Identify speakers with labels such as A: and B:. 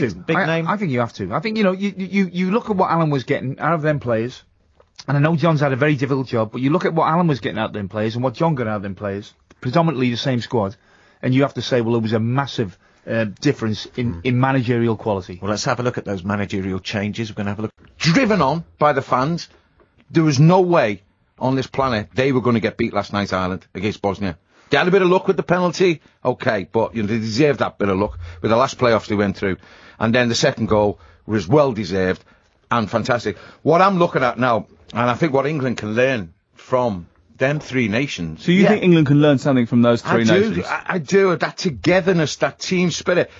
A: Big, big
B: I,
A: name.
B: I think you have to. I think you know you you you look at what Alan was getting out of them players, and I know John's had a very difficult job, but you look at what Alan was getting out of them players and what John got out of them players, predominantly the same squad, and you have to say, well, there was a massive uh, difference in in managerial quality.
A: well, let's have a look at those managerial changes. We're going to have a look.
C: driven on by the fans. There was no way on this planet they were going to get beat last night, Ireland, against Bosnia. They had a bit of luck with the penalty, okay, but you know they deserved that bit of luck with the last playoffs they went through, and then the second goal was well deserved and fantastic. What I'm looking at now, and I think what England can learn from them three nations.
D: So you
C: Yeah.
D: think England can learn something from those three
C: I do,
D: nations?
C: I, I do. That togetherness, that team spirit.